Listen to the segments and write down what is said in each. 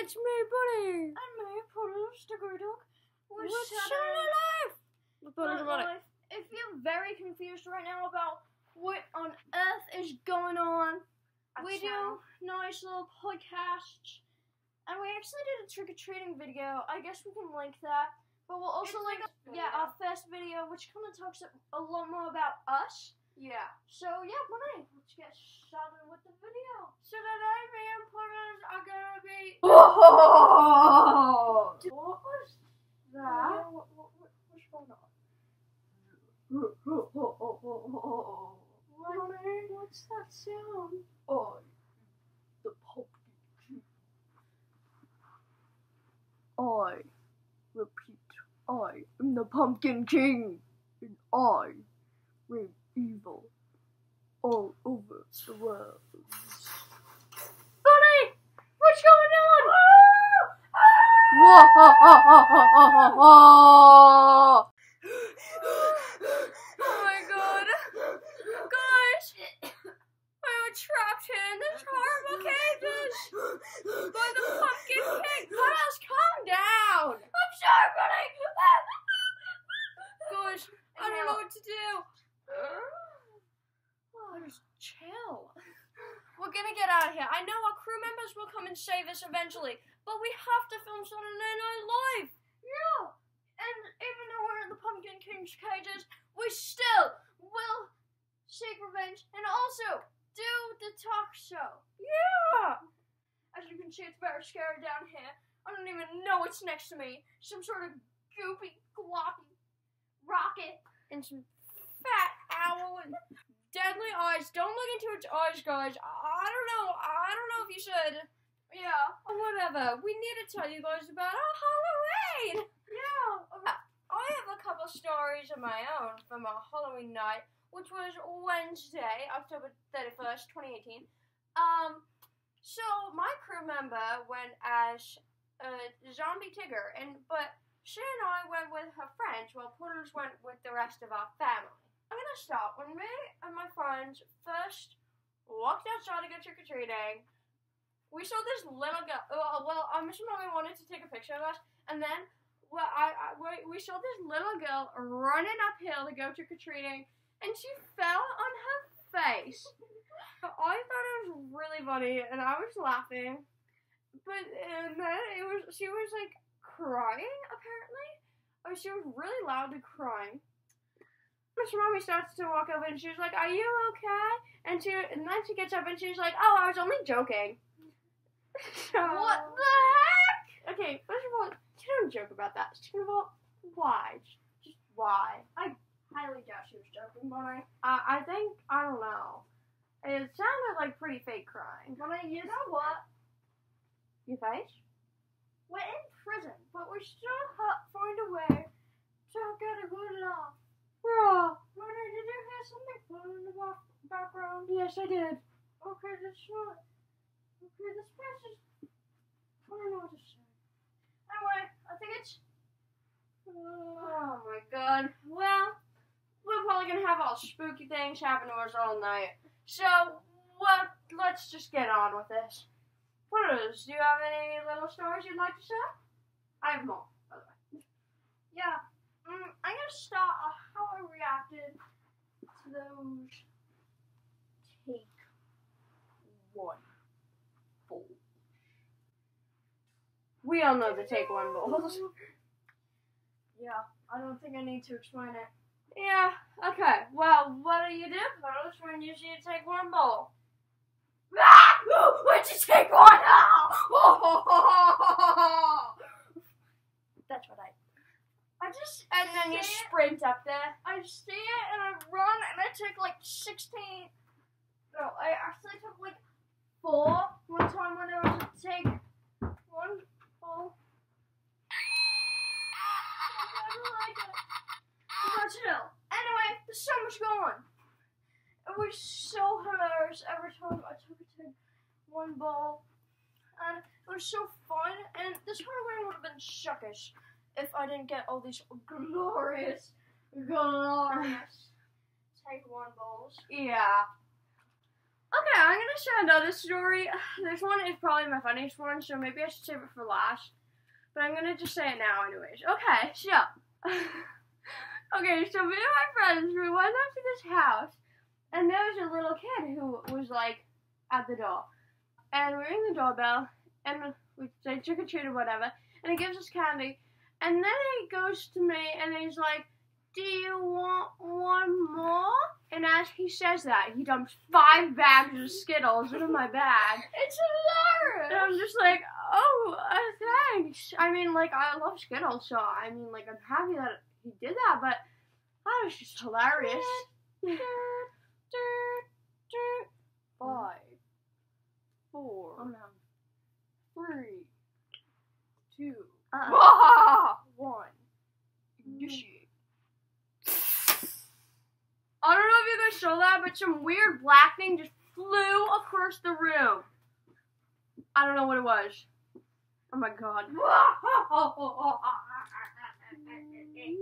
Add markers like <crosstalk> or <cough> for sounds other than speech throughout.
It's me, Bunny. And me, Poodles, the dog. We're Saturday alive? The Poodles Night are Bunny. Life. If you're very confused right now about what on earth is going on, we do nice little podcasts. And we actually did a trick or treating video. I guess we can link that. But we'll also It's link, yeah, our first video, which kind of talks a lot more about us. Yeah. So yeah, Money, let's get started with the video. So today, me and Poodles are gonna be. <laughs> Whoa! What was Yeah, that? what, what, what, what's going on? Money, what's that sound? I, the pumpkin king. I repeat, I am the pumpkin king, and I reign evil all over the world. Bunny, what's going on? Oh my god. Guys! We were trapped here in this horrible cages by the Pumpkin King. Poodles, calm down! I'm sorry, buddy! Guys, I don't know what to do. Oh, just chill. We're gonna get out of here. I know our crew members will come and save us eventually, but we have to film Saturday Night Live. Yeah, and even though we're in the Pumpkin King's cages, we still will seek revenge and also do the talk show. Yeah. As you can see, it's very scary down here. I don't even know what's next to me. Some sort of goopy, gloppy rocket. and some fat owl and deadly eyes. Don't look into its eyes, guys. I, I don't know. I don't know if you should. Yeah, Or whatever. We need to tell you guys about our Halloween. yeah. I have a couple stories of my own from our Halloween night, which was Wednesday, October 31st, 2018. Um, so my crew member went as a Zombie Tigger, and but she and I went with her friends, while Poodles went with the rest of our family. I'm gonna start when me and my friends first walked outside to go trick or treating. We saw this little girl. Uh, well, uh, Mr. Mommy wanted to take a picture of us, and then well, I, I we- saw this little girl running uphill to go trick or treating, and she fell on her face. <laughs> I thought it was really funny, and I was laughing. But and then it was she was like crying apparently, or she was really loudly crying. Mr. Mommy starts to walk over, and she's like, "Are you okay?" And she and then she gets up, and she's like, "Oh, I was only joking." <laughs> So- What the heck? Okay, first of all, she don't joke about that. Second of all, why? Just, why? I highly doubt she was joking, but I, I I think I don't know. It sounded like pretty fake crying. but I, you know what? Your face? We're in prison, but we still ha- find a way to get a good laugh. Yeah. Mother, did you hear something fun in the back- background? Yes, I did. Okay, that's right. Okay, this is. I don't know what to say. Anyway, I think it's. Oh my god. Well, we're probably gonna have all spooky things happen to us all night. So, what? Let's just get on with this. What is? Do you have any little stories you'd like to share? I have more, by the way. yeah, mm, I'm gonna start how I reacted to those. Take one. Bowl. We all know the take one bowls. <laughs> Yeah, I don't think I need to explain it. Yeah. Okay. Well, what do you do first when you see take one bowl? Ah! <gasps> Where'd you take one? Ah! <laughs> That's what I. I just And then you it, sprint up there. I see it and I run and I took like sixteen. No, I actually took like four one time when I was to take one ball. I don't like it. Anyway, the summer's gone. It was so hilarious every time I took it to one ball. And it was so fun. And this Halloween would have been suckish if I didn't get all these glorious, glorious take one balls. Yeah. Okay, I'm gonna share another story. <sighs> This one is probably my funniest one, so maybe I should save it for last. But I'm gonna just say it now, anyways. Okay, so. <laughs> okay, so me and my friends, we went up to this house, and there was a little kid who was like at the door. And we ring the doorbell, and we say trick or treat or whatever, and he gives us candy. And then he goes to me and he's like, Do you want one more? And as he says that, he dumps five bags of Skittles into my bag. <laughs> It's hilarious! And. I'm just like, oh, uh, thanks. I mean, like, I love Skittles, so I mean, like, I'm happy that he did that, but that was just hilarious. Five, Oh four, no. three, two, Uh-uh. one. Initiate. I don't know if you guys saw that, but some weird black thing just flew across the room. I don't know what it was. Oh my god. Okay,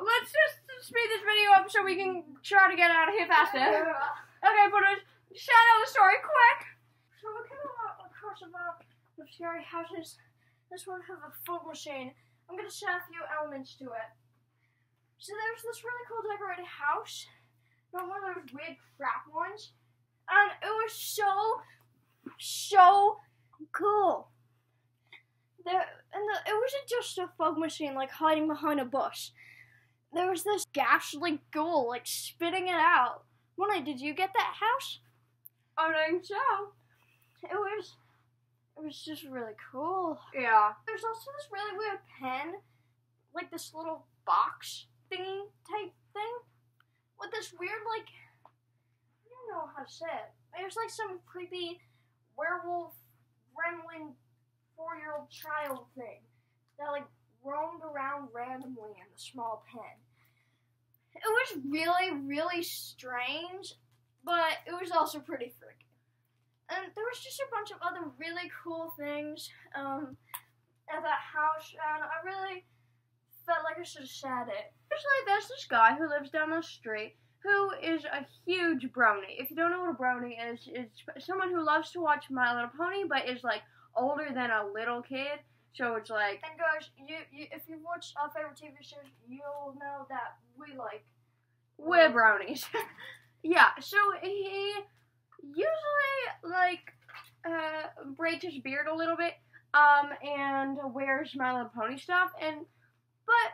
let's just speed this video up so we can try to get out of here faster. Okay, but shout out the story quick. So we came across about the scary houses. This one has a fog machine. I'm gonna share a few elements to it. So there's this really cool decorated house, not one of those weird crap ones, and it was so, so cool. There and the, it wasn't just a fog machine like hiding behind a bush. There was this ghastly ghoul like spitting it out. Mona, did you get that house? I think so. It was it was just really cool. Yeah. There's also this really weird pen, like this little box thingy type thing, with this weird like know how to say it. There's like some creepy werewolf, gremlin, four year old child thing that like roamed around randomly in the small pen. It was really, really strange, but it was also pretty freaky. And there was just a bunch of other really cool things um, at that house, and I really felt like I should have said it. Actually, there's this guy who lives down the street who is a huge brony. If you don't know what a brony is, it's someone who loves to watch My Little Pony but is like older than a little kid. So it's like, And guys, you, you if you watch our favorite TV shows, you'll know that we like. we're bronies. <laughs> yeah, so he usually like uh, braids his beard a little bit um, and wears My Little Pony stuff. And but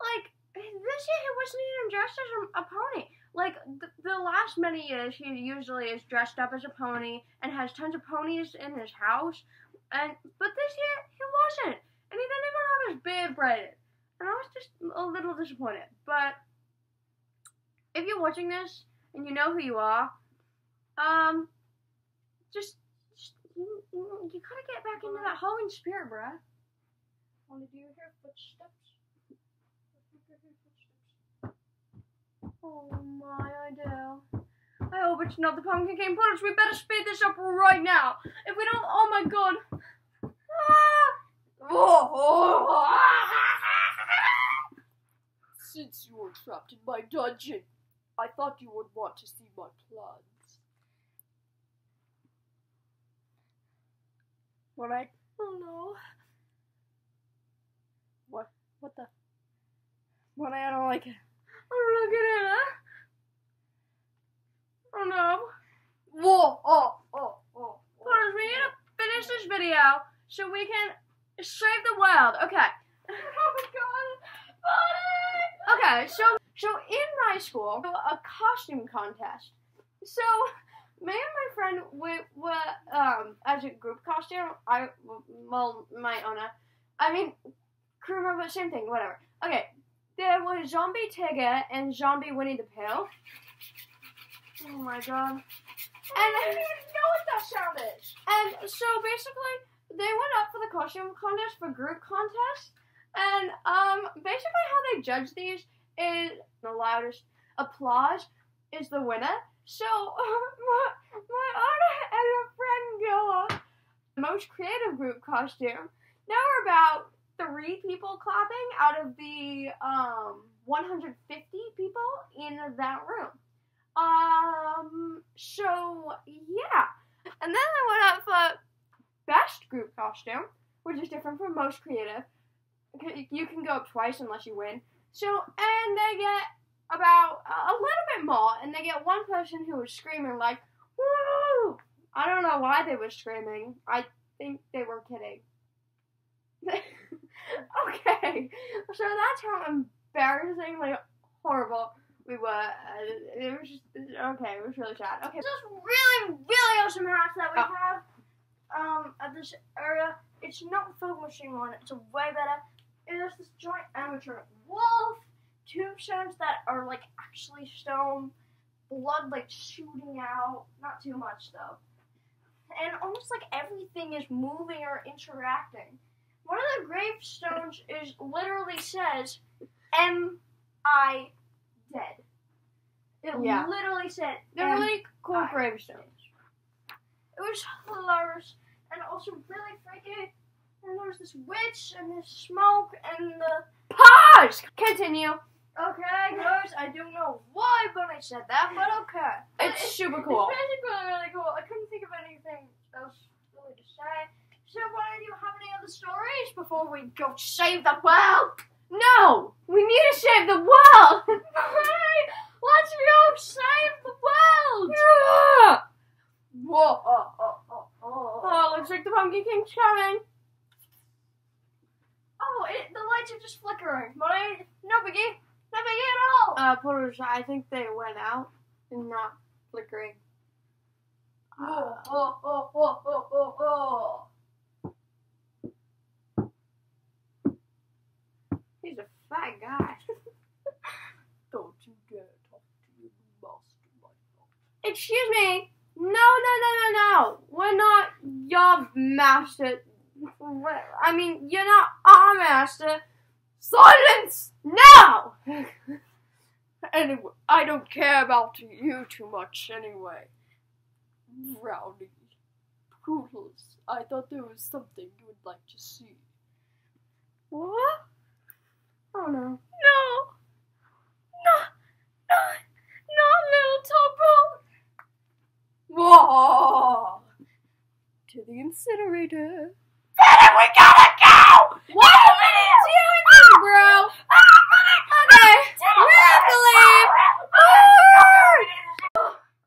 like this year he wasn't even dressed as a, a pony. Like the, the last many years, he usually is dressed up as a pony and has tons of ponies in his house. And but this year he wasn't, and he didn't even have his beard braided. And I was just a little disappointed. But if you're watching this and you know who you are, um, just, just you, you gotta get back into that Halloween spirit, bruh. Want to do your footsteps? Oh my, I do. I hope it's not the pumpkin king Poodles. We better speed this up right now. If we don't, oh my god. Ah! Since you were trapped in my dungeon, I thought you would want to see my plans. What I? Oh no. What? What the? What I don't like it. I'm looking at it. Oh no. Whoa! Oh! Oh! Oh! Poodles, we need to finish this video so we can save the world. Okay. Oh my god! Okay, so so in my school, a costume contest. So me and my friend we were um as a group costume. I well my Ona, I mean crew member same thing whatever. Okay, there was zombie Tigger and zombie Winnie the Pooh. Oh my god! And I don't even know what that sound is. And so basically, they went up for the costume contest for group contest, and um, basically how they judge these is the loudest applause is the winner. So my <laughs> my honor and a friend go up most creative group costume. Now we're about three people clapping out of the um 150 people in that room. Um, so yeah, and then I went up for best group costume, which is different from most creative. You can go up twice unless you win. So and they get about a little bit more, and they get one person who was screaming like "woo!" I don't know why they were screaming. I think they were kidding. <laughs> <laughs> okay, so that's how embarrassingly horrible we were. Uh, It was just okay. It was really sad. Okay, This really, really awesome house that we Oh. have um, at this area. It's not Fog Machine one. It's a way better. It is this giant amateur wolf, tombstones that are like actually stone, blood like shooting out. Not too much though. And almost like everything is moving or interacting. One of the gravestones is literally says M I dead. It Yeah. literally said they're really cool I- gravestones. it was hilarious and also really freaky. And there was this witch and this smoke and the. Pause. Continue. Okay, guys, I don't know why when I said that, but okay. It's super cool. It's basically really cool. I couldn't think of anything else really to say. So, why do you have any other stories before we go save the world? No, we need to save the world. <laughs> Let's go save the world! Yeah. Whoa! Oh, oh, oh, oh. Oh, looks like the Pumpkin King's coming. Oh, it, the lights are just flickering. But I, no biggie. No biggie at all. Uh, Porter's, I think they went out and not flickering. oh, oh, oh, oh, oh, oh, oh. He's a fat guy. <laughs> Don't you dare talk to your master. Excuse me. No, no, no, no, no. We're not your master. I mean, you're not our master. Silence now. <laughs> anyway, I don't care about you too much anyway. Rowdy. Poodles. I thought there was something you would like to see. What? Oh no. No! Not, not, not little tugboat! Whoa! To the incinerator. Benny, we gotta go! What are we doing, bro? Okay, we have to leave!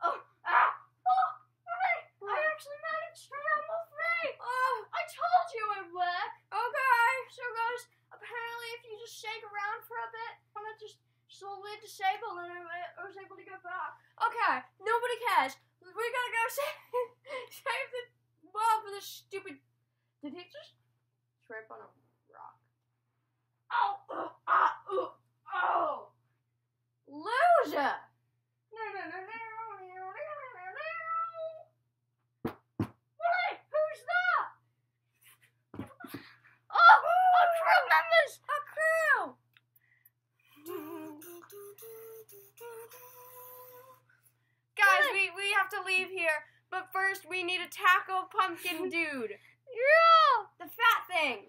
Oh, ah, oh, hey, I actually managed to rumble free. Oh, I told you it would work. okay. So, guys, apparently, if you just shake around for a bit, I'm gonna just slowly disable, and I I was able to get back. Okay, nobody cares. We gotta go save, save the world for this stupid. Did he just trip on a rock? Oh, oh, ah, oh, oh. Loser! No, no, no, no, no, no, no, no. Wait, who's that? Oh, our crew members. A crew! Guys, we, we have to leave here, but first we need to tackle Pumpkin Dude. <laughs> Yeah. The fat thing.